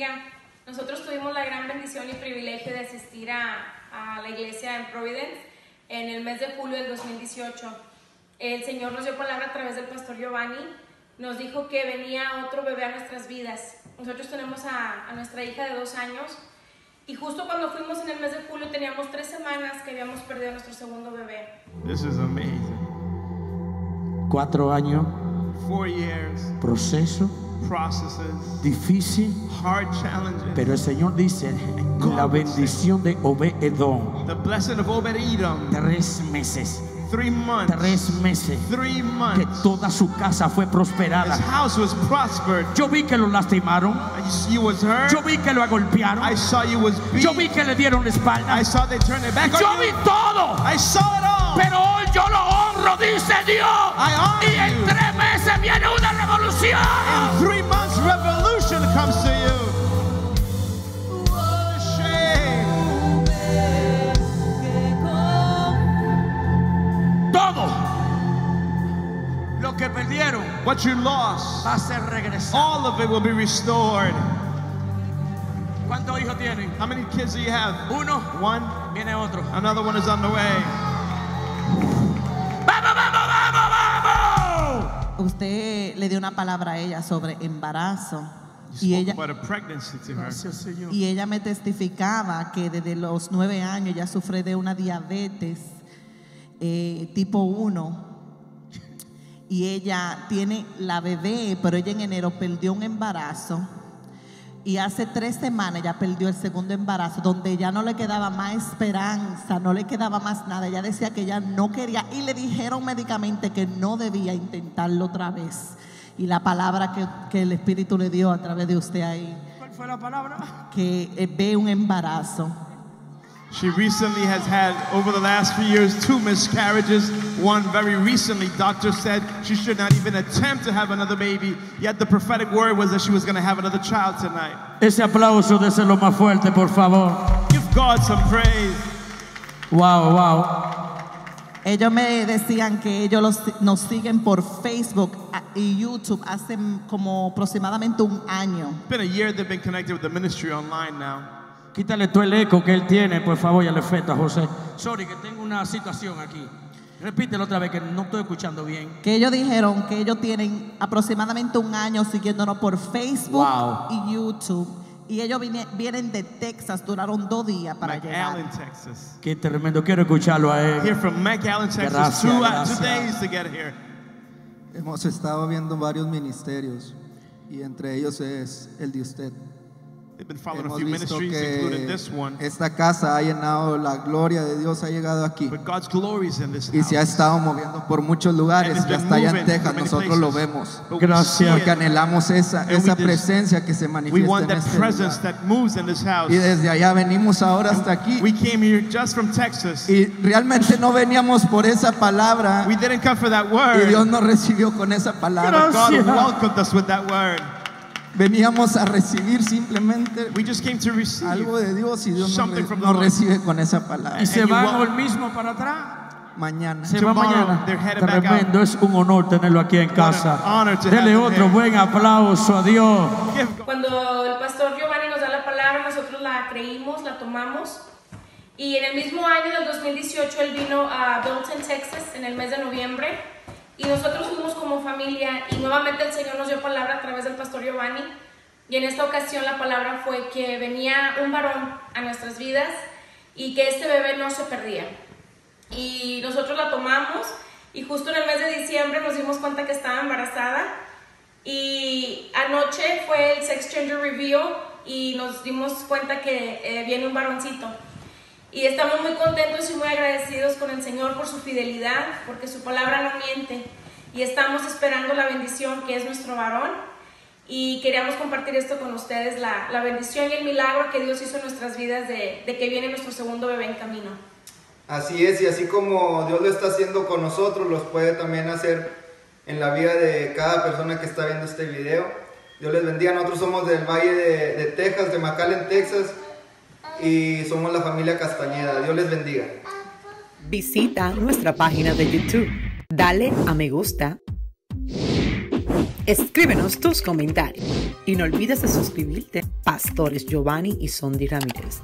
bendiga. Nosotros tuvimos la gran bendición y privilegio de asistir a, a la iglesia en Providence en el mes de julio del 2018. El Señor nos dio palabra a través del pastor Giovanni. Nos dijo que venía otro bebé a nuestras vidas. Nosotros tenemos a, a nuestra hija de dos años y justo cuando fuimos en el mes de julio teníamos tres semanas que habíamos perdido a nuestro segundo bebé. This is amazing. Cuatro años, Four years, proceso difícil, hard challenges. pero el Señor dice, la bendición de Obededón, The blessing of Obed Edom. tres meses, Three months. tres meses, Three que months. toda su casa fue His prosperada. house was prospered. Yo vi que lo lastimaron, You was hurt. yo vi que lo golpearon, I saw you was beat. yo vi que le dieron la espalda, I saw they turned back yo on vi you. todo, I saw it all. pero hoy yo lo honro, dice Dios, I honor y en you. tres meses viene una revolución. Three months, revolution comes to you. What. Todo lo que perdieron What you lost, va a ser regresado. all of it will be restored. Hijos? How many kids do you have? Uno, One. viene otro. Another one is on the way. Usted le dio una palabra a ella sobre embarazo y ella. Gracias, Señor. y ella me testificaba que desde los nueve años ya sufre de una diabetes eh, tipo 1 y ella tiene la bebé, pero ella en enero perdió un embarazo y hace tres semanas ya perdió el segundo embarazo, donde ya no le quedaba más esperanza, no le quedaba más nada. Ella decía que ella no quería y le dijeron médicamente que no debía intentarlo otra vez. Y la palabra que, que el Espíritu le dio a través de usted ahí, ¿Cuál fue la palabra? que eh, ve un embarazo. She recently has had, over the last few years, two miscarriages. One very recently, doctor said she should not even attempt to have another baby. Yet the prophetic word was that she was going to have another child tonight. Ese aplauso déselo más fuerte, por favor. Give God some praise. Wow, wow. Ellos me decían que ellos los- nos siguen por Facebook a- y YouTube hace como aproximadamente un año. It's been a year they've been connected with the ministry online now. Quítale todo el eco que él tiene, por favor, y el efecto, José. Sorry, que tengo una situación aquí. Repítelo otra vez, que no estoy escuchando bien. Que ellos dijeron que ellos tienen aproximadamente un año siguiéndonos por Facebook Wow. y YouTube. Y ellos vine- vienen de Texas, duraron dos días para llegar. McAllen, Texas. Qué tremendo, quiero escucharlo a él. Here from McAllen, Texas. Gracias, two, uh, gracias. two days to get here. Hemos estado viendo varios ministerios y entre ellos es el de usted. They've been following a Hemos few visto ministries, including this one. esta casa ha llenado, la gloria de Dios ha llegado aquí But God's glory is in this y se ha house. estado moviendo por muchos And lugares y been hasta allá en Texas nosotros lo vemos. But we Porque anhelamos esa, And esa presencia que se We manifiesta want en that este presence lugar. that moves in this house. Y desde allá venimos ahora hasta aquí We came here just from Texas. y realmente no veníamos por esa palabra We didn't come for that y Dios word. nos recibió con esa palabra. God Gracias. welcomed us with that word. Veníamos a recibir simplemente We just came to receive. algo de Dios y Dios nos, Something re- from the nos recibe con esa palabra. Y se van hoy mismo para atrás. Mañana. Se va mañana. they're headed back Tremendo, es un honor tenerlo aquí en casa. honor to have Dele otro here. buen aplauso a Dios. Cuando el pastor Giovanni nos da la palabra, nosotros la creímos, la tomamos. Y en el mismo año del 2018 él vino a Dalton, Texas, en el mes de noviembre. Y nosotros fuimos como familia y nuevamente el Señor nos dio palabra Giovanni. Y en esta ocasión la palabra fue que venía un varón a nuestras vidas y que este bebé no se perdía. Y nosotros la tomamos y justo en el mes de diciembre nos dimos cuenta que estaba embarazada. Y anoche fue el Sex Changer Review y nos dimos cuenta que eh, viene un varoncito. Y estamos muy contentos y muy agradecidos con el Señor por su fidelidad, porque su palabra no miente. Y estamos esperando la bendición que es nuestro varón. Y queríamos compartir esto con ustedes, la, la bendición y el milagro que Dios hizo en nuestras vidas de, de que viene nuestro segundo bebé en camino. Así es, y así como Dios lo está haciendo con nosotros, los puede también hacer en la vida de cada persona que está viendo este video. Dios les bendiga, nosotros somos del Valle de, de Texas, de McAllen, Texas, y somos la familia Castañeda. Dios les bendiga. Visita nuestra página de YouTube. Dale a me gusta Escríbenos tus comentarios y no olvides de suscribirte. Pastores Giovanni y Sondi Ramírez.